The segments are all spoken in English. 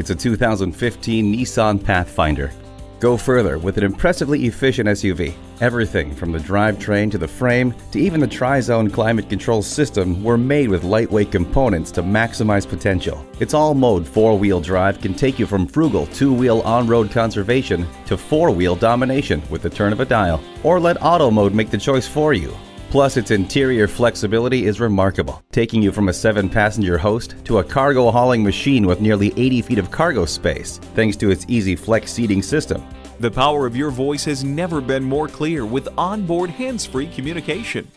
It's a 2015 Nissan Pathfinder. Go further with an impressively efficient SUV. Everything from the drivetrain to the frame to even the tri-zone climate control system were made with lightweight components to maximize potential. Its all-mode four-wheel drive can take you from frugal two-wheel on-road conservation to four-wheel domination with the turn of a dial. Or let auto mode make the choice for you. Plus, its interior flexibility is remarkable, taking you from a seven passenger host to a cargo hauling machine with nearly 80 feet of cargo space, thanks to its easy flex seating system. The power of your voice has never been more clear with onboard hands free communication.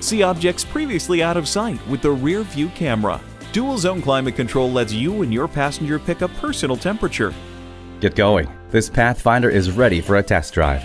See objects previously out of sight with the rear view camera. Dual zone climate control lets you and your passenger pick a personal temperature. Get going. This Pathfinder is ready for a test drive.